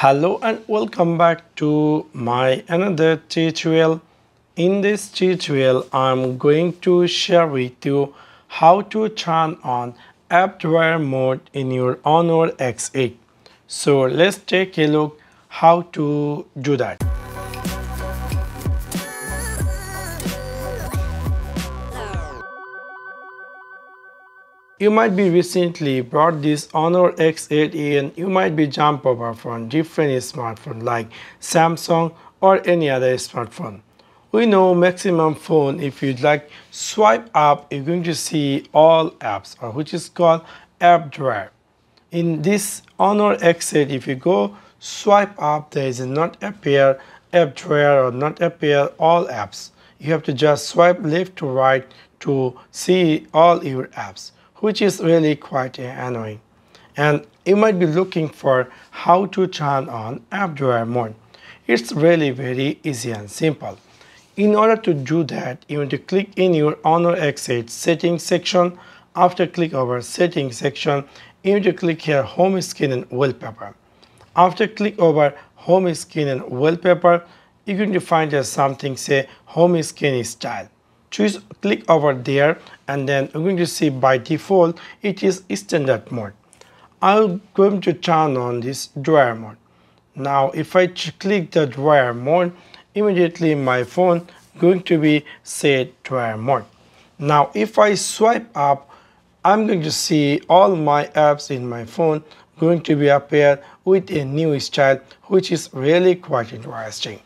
hello and welcome back to my another tutorial. In this tutorial i'm going to share with you how to turn on app drawer mode in your honor x8 so let's take a look how to do that You might be recently bought this Honor X8 and you might be jump over from different smartphone like Samsung or any other smartphone. We know maximum phone if you'd like swipe up you're going to see all apps or which is called app drawer. In this Honor X8 if you go swipe up there is not appear app drawer or not appear all apps. You have to just swipe left to right to see all your apps which is really quite annoying. And you might be looking for how to turn on app drawer mode. It's really very easy and simple. In order to do that, you need to click in your Honor X8 settings section. After click over settings section, you need to click here home screen and wallpaper. After click over home screen and wallpaper, you're going to find there something say home screen style choose click over there and then I'm going to see by default it is standard mode. I'm going to turn on this drawer mode. Now if I click the drawer mode immediately my phone going to be set drawer mode. Now if I swipe up I'm going to see all my apps in my phone going to be appear with a new style which is really quite interesting.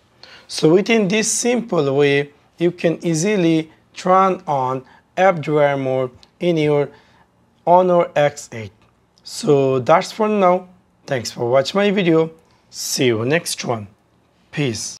So within this simple way you can easily turn on app drawer mode in your Honor X8. So that's for now. Thanks for watching my video. See you next one. Peace.